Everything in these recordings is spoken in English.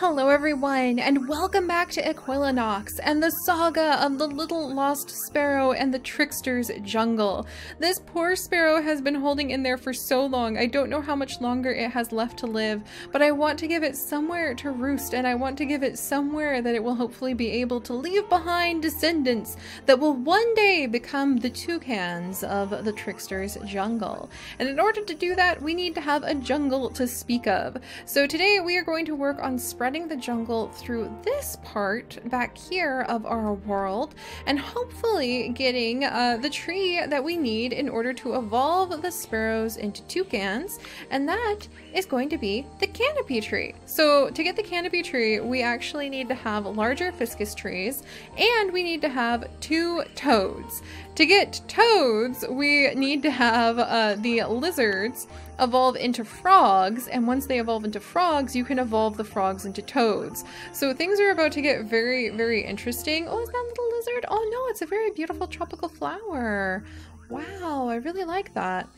Hello everyone, and welcome back to Equilinox and the saga of the little lost sparrow and the trickster's jungle. This poor sparrow has been holding in there for so long, I don't know how much longer it has left to live, but I want to give it somewhere to roost and I want to give it somewhere that it will hopefully be able to leave behind descendants that will one day become the toucans of the trickster's jungle. And in order to do that, we need to have a jungle to speak of. So today we are going to work on spreading spreading the jungle through this part back here of our world and hopefully getting uh, the tree that we need in order to evolve the sparrows into toucans and that is going to be the canopy tree. So to get the canopy tree we actually need to have larger fiscus trees and we need to have two toads. To get toads we need to have uh, the lizards evolve into frogs, and once they evolve into frogs, you can evolve the frogs into toads. So things are about to get very, very interesting. Oh, is that a little lizard? Oh no, it's a very beautiful tropical flower. Wow, I really like that.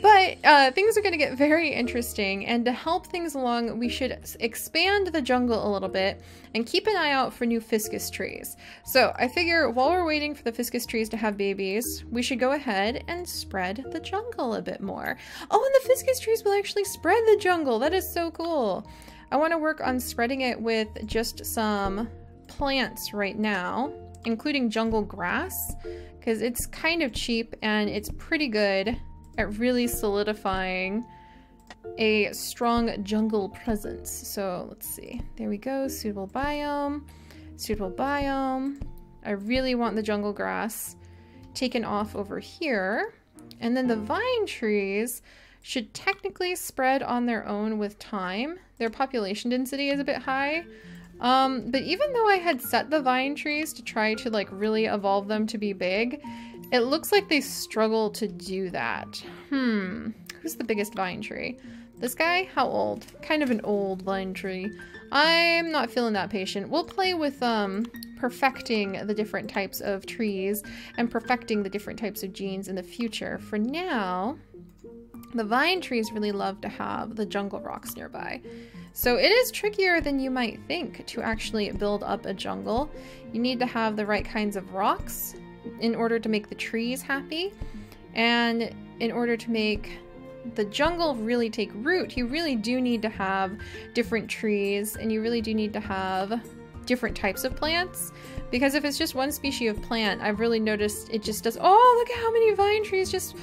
But uh, things are going to get very interesting, and to help things along, we should expand the jungle a little bit and keep an eye out for new fiscus trees. So I figure while we're waiting for the fiscus trees to have babies, we should go ahead and spread the jungle a bit more. Oh, and the fiscus trees will actually spread the jungle. That is so cool. I want to work on spreading it with just some plants right now, including jungle grass, because it's kind of cheap and it's pretty good at really solidifying a strong jungle presence. So let's see. There we go. Suitable biome. Suitable biome. I really want the jungle grass taken off over here. And then the vine trees should technically spread on their own with time. Their population density is a bit high. Um, but even though I had set the vine trees to try to like really evolve them to be big, it looks like they struggle to do that. Hmm. Who's the biggest vine tree? This guy? How old? Kind of an old vine tree. I'm not feeling that patient. We'll play with um, perfecting the different types of trees and perfecting the different types of genes in the future. For now, the vine trees really love to have the jungle rocks nearby. So it is trickier than you might think to actually build up a jungle. You need to have the right kinds of rocks in order to make the trees happy. And in order to make the jungle really take root, you really do need to have different trees and you really do need to have different types of plants. Because if it's just one species of plant, I've really noticed it just does- Oh, look at how many vine trees just,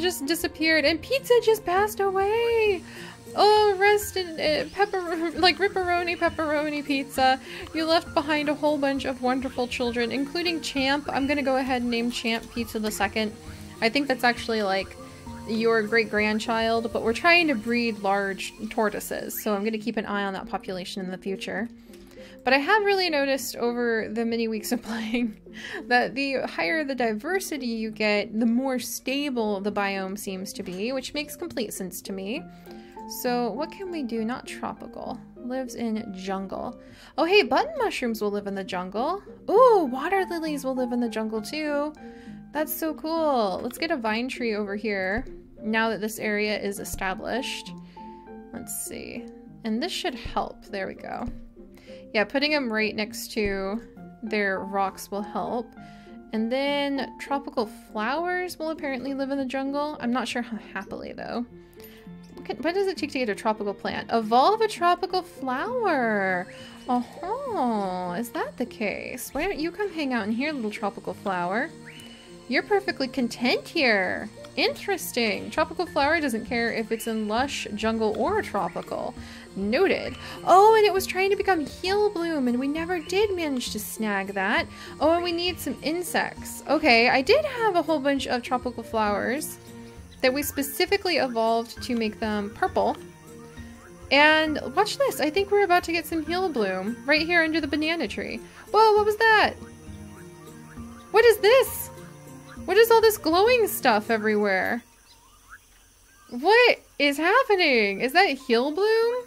just disappeared and pizza just passed away! Oh, rest in uh, pepper, like ripperoni pepperoni pizza. You left behind a whole bunch of wonderful children, including Champ. I'm gonna go ahead and name Champ Pizza the second. I think that's actually like your great-grandchild, but we're trying to breed large tortoises, so I'm gonna keep an eye on that population in the future. But I have really noticed over the many weeks of playing that the higher the diversity you get, the more stable the biome seems to be, which makes complete sense to me. So what can we do? Not tropical. Lives in jungle. Oh, hey, button mushrooms will live in the jungle. Ooh, water lilies will live in the jungle too. That's so cool. Let's get a vine tree over here now that this area is established. Let's see. And this should help. There we go. Yeah, putting them right next to their rocks will help. And then tropical flowers will apparently live in the jungle. I'm not sure how happily though can, what does it take to get a tropical plant? Evolve a tropical flower. Oh, is that the case? Why don't you come hang out in here, little tropical flower? You're perfectly content here. Interesting. Tropical flower doesn't care if it's in lush, jungle, or tropical. Noted. Oh, and it was trying to become Healbloom, and we never did manage to snag that. Oh, and we need some insects. Okay, I did have a whole bunch of tropical flowers that we specifically evolved to make them purple. And watch this, I think we're about to get some Healbloom right here under the banana tree. Whoa, what was that? What is this? What is all this glowing stuff everywhere? What is happening? Is that Healbloom?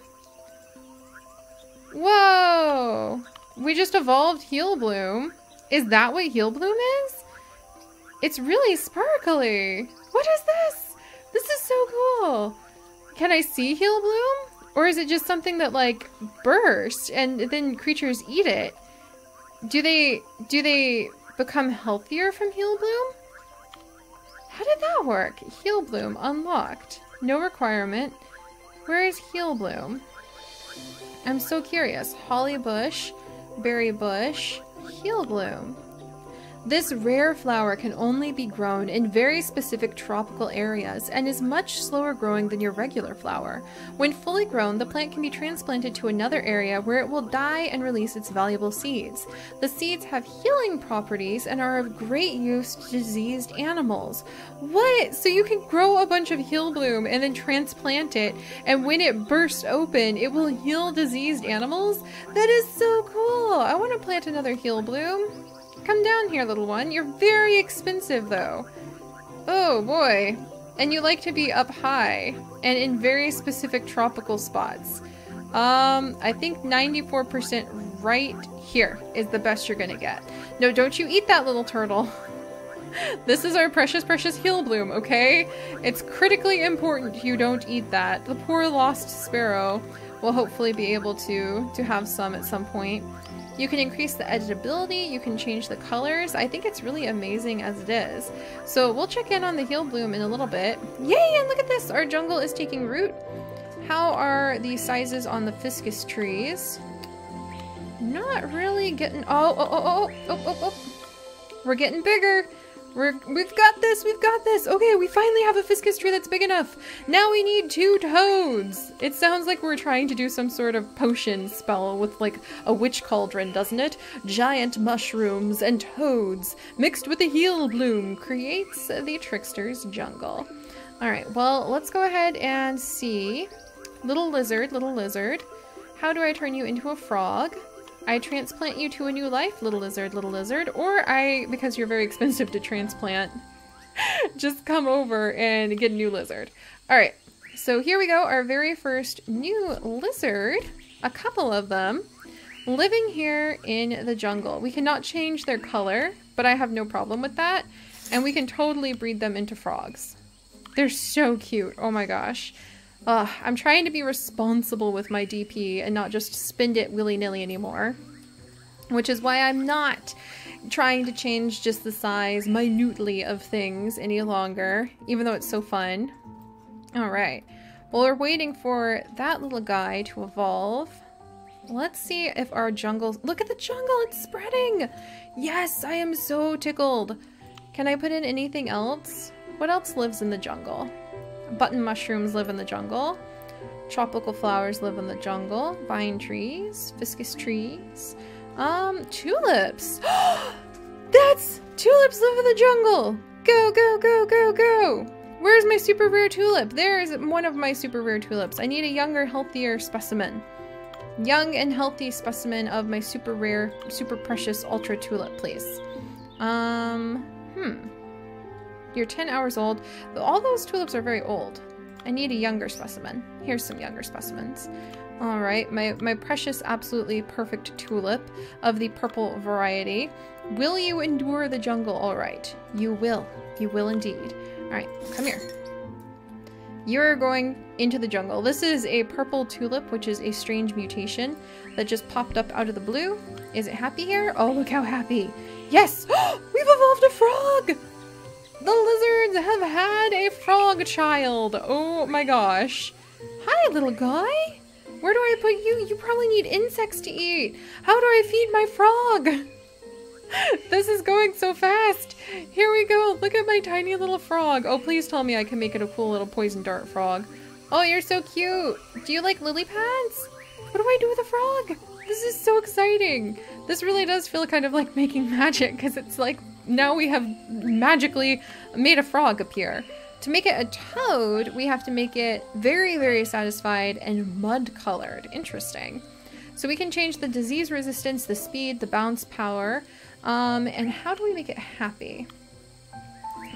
Whoa! We just evolved Healbloom. Is that what Healbloom is? It's really sparkly. What is this? Cool. Can I see heal bloom, Or is it just something that like bursts and then creatures eat it? Do they do they become healthier from Heal Bloom? How did that work? Heal Bloom unlocked. No requirement. Where is Heal Bloom? I'm so curious. Holly Bush, Berry Bush, Heal Bloom. This rare flower can only be grown in very specific tropical areas and is much slower growing than your regular flower. When fully grown, the plant can be transplanted to another area where it will die and release its valuable seeds. The seeds have healing properties and are of great use to diseased animals. What? So you can grow a bunch of heal bloom and then transplant it, and when it bursts open, it will heal diseased animals? That is so cool! I want to plant another heal bloom. Come down here, little one. You're very expensive, though. Oh, boy. And you like to be up high and in very specific tropical spots. Um, I think 94% right here is the best you're gonna get. No, don't you eat that little turtle. this is our precious, precious heal bloom, okay? It's critically important you don't eat that. The poor lost sparrow will hopefully be able to, to have some at some point. You can increase the editability, you can change the colors. I think it's really amazing as it is. So we'll check in on the Heal Bloom in a little bit. Yay, and look at this! Our jungle is taking root. How are the sizes on the Fiscus trees? Not really getting- oh, oh, oh, oh, oh, oh, oh. oh. We're getting bigger! We're, we've got this, we've got this. Okay, we finally have a Fiscus tree that's big enough. Now we need two toads. It sounds like we're trying to do some sort of potion spell with like a witch cauldron, doesn't it? Giant mushrooms and toads mixed with a heal bloom creates the trickster's jungle. All right, well, let's go ahead and see. Little lizard, little lizard. How do I turn you into a frog? I transplant you to a new life, little lizard, little lizard, or I, because you're very expensive to transplant, just come over and get a new lizard. All right, so here we go, our very first new lizard, a couple of them, living here in the jungle. We cannot change their color, but I have no problem with that, and we can totally breed them into frogs. They're so cute, oh my gosh. Uh, I'm trying to be responsible with my DP and not just spend it willy-nilly anymore. Which is why I'm not trying to change just the size minutely of things any longer, even though it's so fun. Alright. Well, we're waiting for that little guy to evolve. Let's see if our jungle... Look at the jungle! It's spreading! Yes! I am so tickled! Can I put in anything else? What else lives in the jungle? Button mushrooms live in the jungle. Tropical flowers live in the jungle. Vine trees. Fiscus trees. Um, tulips. That's tulips live in the jungle. Go, go, go, go, go. Where's my super rare tulip? There is one of my super rare tulips. I need a younger, healthier specimen. Young and healthy specimen of my super rare, super precious ultra tulip, please. Um, hmm. You're 10 hours old. All those tulips are very old. I need a younger specimen. Here's some younger specimens. All right, my, my precious, absolutely perfect tulip of the purple variety. Will you endure the jungle? All right, you will. You will indeed. All right, come here. You're going into the jungle. This is a purple tulip, which is a strange mutation that just popped up out of the blue. Is it happy here? Oh, look how happy. Yes! We've evolved a frog! The lizards have had a frog child. Oh my gosh. Hi, little guy. Where do I put you? You probably need insects to eat. How do I feed my frog? this is going so fast. Here we go. Look at my tiny little frog. Oh, please tell me I can make it a cool little poison dart frog. Oh, you're so cute. Do you like lily pads? What do I do with a frog? This is so exciting. This really does feel kind of like making magic because it's like now we have magically made a frog appear. To make it a toad, we have to make it very, very satisfied and mud colored. Interesting. So we can change the disease resistance, the speed, the bounce power, um, and how do we make it happy?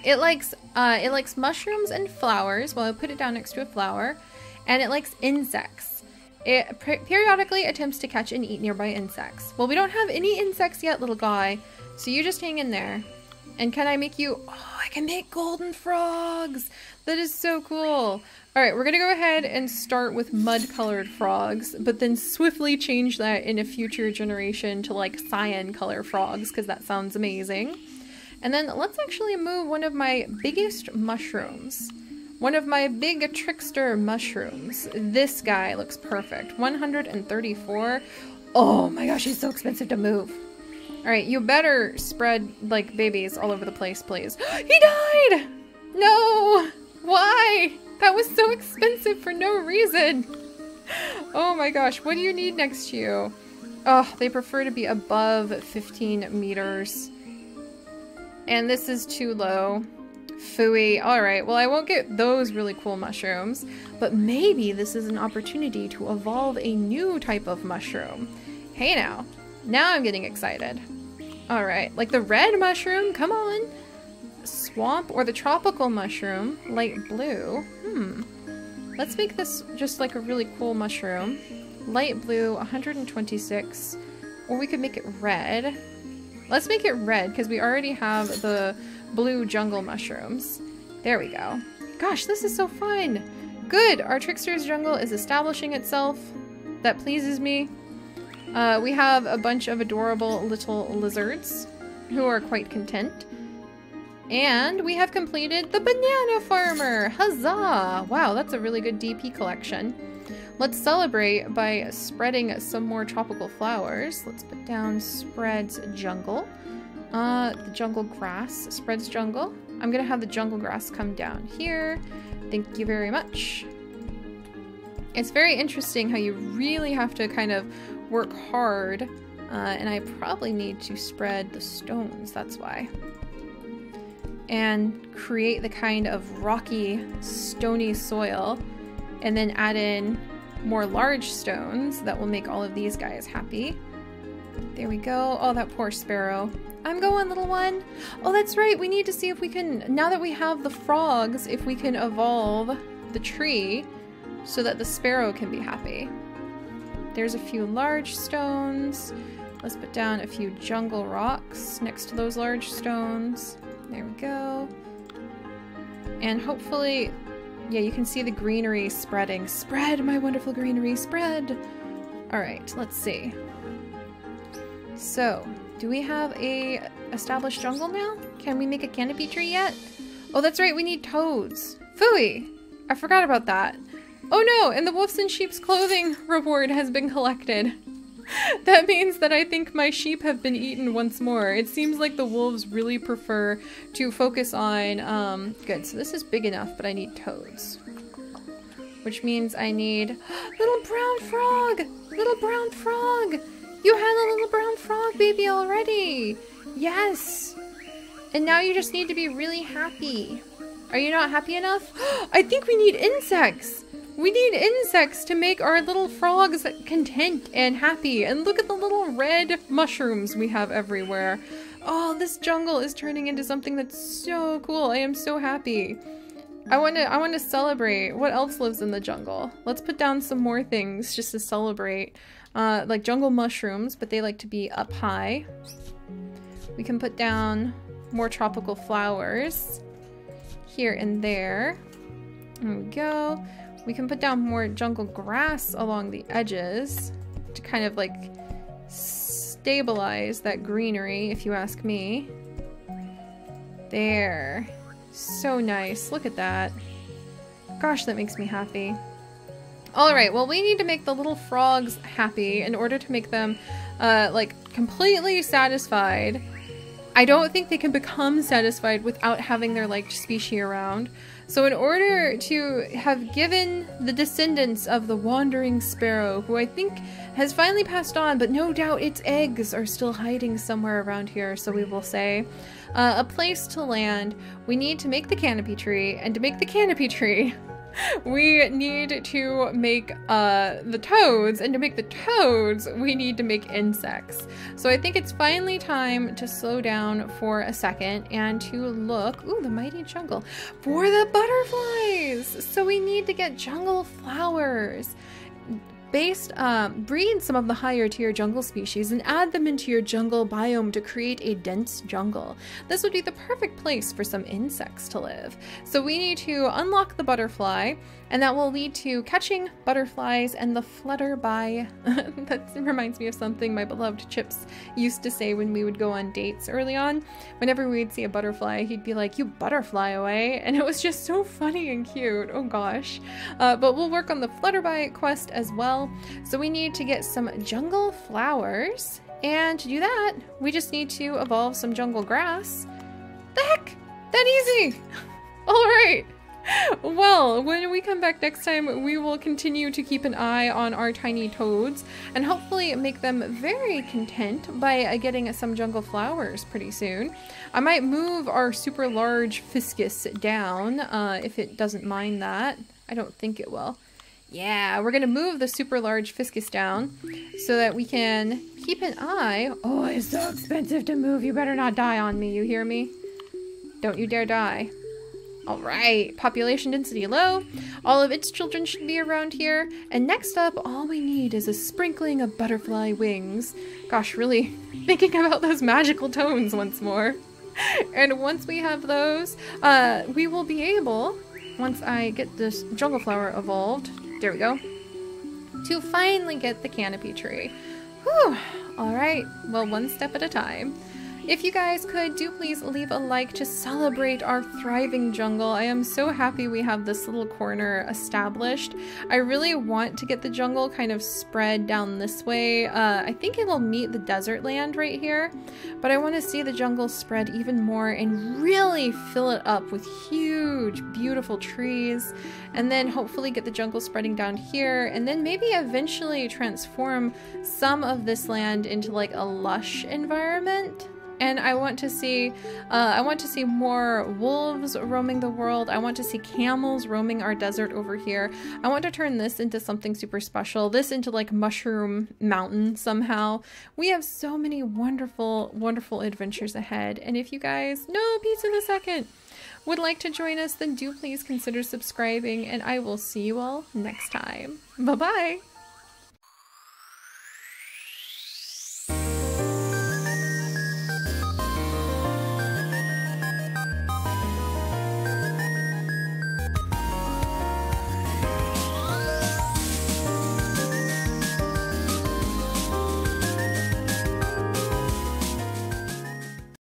It likes uh, it likes mushrooms and flowers. Well, I put it down next to a flower, and it likes insects. It periodically attempts to catch and eat nearby insects. Well, we don't have any insects yet, little guy, so you just hang in there. And can I make you... Oh, I can make golden frogs! That is so cool. Alright, we're gonna go ahead and start with mud-colored frogs, but then swiftly change that in a future generation to like cyan color frogs, because that sounds amazing. And then let's actually move one of my biggest mushrooms. One of my big trickster mushrooms. This guy looks perfect. 134. Oh my gosh, he's so expensive to move. Alright, you better spread, like, babies all over the place, please. he died! No! Why? That was so expensive for no reason. Oh my gosh, what do you need next to you? Oh, they prefer to be above 15 meters. And this is too low. Fooey. Alright, well I won't get those really cool mushrooms, but maybe this is an opportunity to evolve a new type of mushroom. Hey now. Now I'm getting excited. Alright, like the red mushroom, come on. Swamp or the tropical mushroom, light blue. Hmm. Let's make this just like a really cool mushroom. Light blue, 126. Or we could make it red. Let's make it red because we already have the blue jungle mushrooms. There we go. Gosh, this is so fun. Good, our Trickster's Jungle is establishing itself. That pleases me. Uh, we have a bunch of adorable little lizards who are quite content. And we have completed the banana farmer! Huzzah! Wow, that's a really good DP collection. Let's celebrate by spreading some more tropical flowers. Let's put down spreads jungle. Uh, the jungle grass spreads jungle. I'm gonna have the jungle grass come down here. Thank you very much. It's very interesting how you really have to kind of work hard. Uh, and I probably need to spread the stones, that's why. And create the kind of rocky, stony soil. And then add in more large stones that will make all of these guys happy. There we go. Oh, that poor sparrow. I'm going, little one. Oh, that's right. We need to see if we can, now that we have the frogs, if we can evolve the tree so that the sparrow can be happy. There's a few large stones. Let's put down a few jungle rocks next to those large stones. There we go. And hopefully, yeah, you can see the greenery spreading. Spread, my wonderful greenery, spread! Alright, let's see. So, do we have a established jungle now? Can we make a canopy tree yet? Oh, that's right, we need toads. Fooey! I forgot about that. Oh no, and the wolves and sheep's clothing reward has been collected. that means that I think my sheep have been eaten once more. It seems like the wolves really prefer to focus on, um, good, so this is big enough, but I need toads. Which means I need, little brown frog! Little brown frog! You had a little brown frog baby already! Yes! And now you just need to be really happy. Are you not happy enough? I think we need insects! We need insects to make our little frogs content and happy. And look at the little red mushrooms we have everywhere. Oh, this jungle is turning into something that's so cool. I am so happy. I want to I want to celebrate. What else lives in the jungle? Let's put down some more things just to celebrate uh, like jungle mushrooms, but they like to be up high. We can put down more tropical flowers here and there. There we go. We can put down more jungle grass along the edges to kind of like stabilize that greenery, if you ask me. There. So nice. Look at that. Gosh, that makes me happy. Alright, well we need to make the little frogs happy in order to make them, uh, like, completely satisfied. I don't think they can become satisfied without having their liked species around. So in order to have given the descendants of the wandering sparrow, who I think has finally passed on, but no doubt its eggs are still hiding somewhere around here, so we will say, uh, a place to land, we need to make the canopy tree, and to make the canopy tree, we need to make uh, the toads, and to make the toads, we need to make insects. So I think it's finally time to slow down for a second and to look, ooh, the mighty jungle, for the butterflies! So we need to get jungle flowers. Based, um, breed some of the higher tier jungle species and add them into your jungle biome to create a dense jungle. This would be the perfect place for some insects to live. So we need to unlock the butterfly, and that will lead to catching butterflies and the flutterby. that reminds me of something my beloved Chips used to say when we would go on dates early on. Whenever we'd see a butterfly, he'd be like, you butterfly away. And it was just so funny and cute. Oh gosh. Uh, but we'll work on the flutterby quest as well. So we need to get some jungle flowers. And to do that, we just need to evolve some jungle grass. The heck? That easy! Alright! well, when we come back next time, we will continue to keep an eye on our tiny toads and hopefully make them very content by uh, getting some jungle flowers pretty soon. I might move our super large fiscus down uh, if it doesn't mind that. I don't think it will. Yeah, we're gonna move the super large fiscus down so that we can keep an eye. Oh, it's so expensive to move. You better not die on me, you hear me? Don't you dare die. All right, population density low. All of its children should be around here. And next up, all we need is a sprinkling of butterfly wings. Gosh, really thinking about those magical tones once more. and once we have those, uh, we will be able, once I get this jungle flower evolved, there we go, to finally get the canopy tree. Whew. All right, well, one step at a time. If you guys could, do please leave a like to celebrate our thriving jungle. I am so happy we have this little corner established. I really want to get the jungle kind of spread down this way. Uh, I think it'll meet the desert land right here, but I want to see the jungle spread even more and really fill it up with huge, beautiful trees, and then hopefully get the jungle spreading down here, and then maybe eventually transform some of this land into like a lush environment and I want to see uh, I want to see more wolves roaming the world. I want to see camels roaming our desert over here. I want to turn this into something super special. This into like Mushroom Mountain somehow. We have so many wonderful, wonderful adventures ahead. And if you guys, no, pizza the second, would like to join us, then do please consider subscribing and I will see you all next time. Bye-bye!